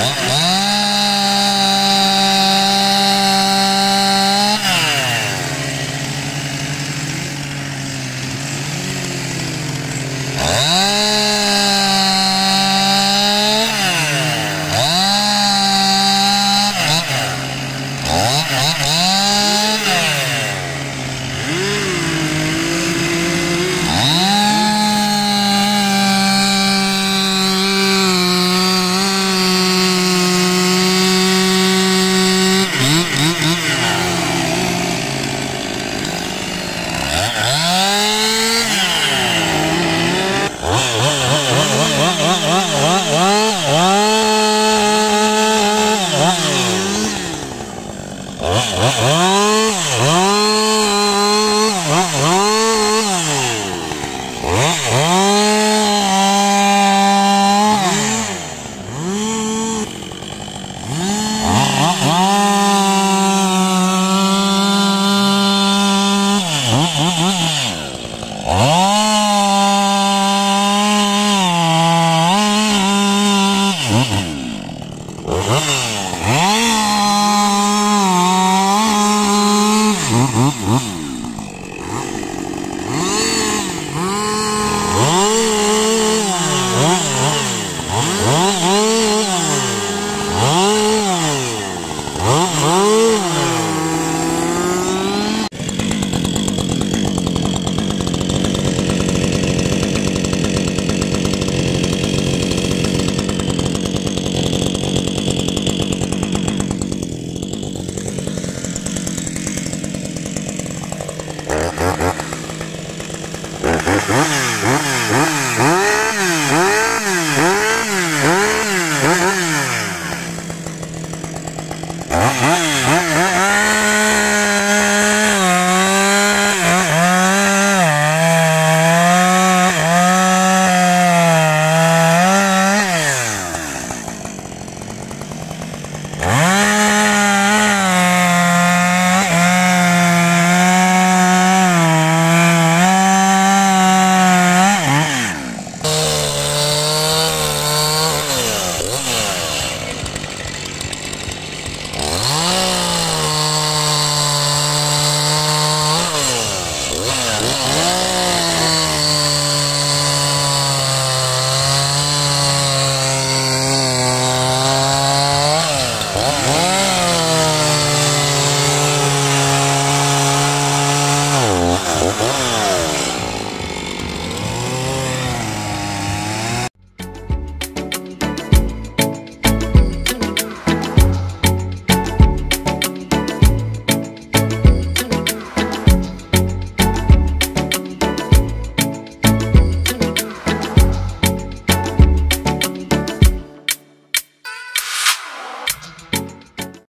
Música Huh?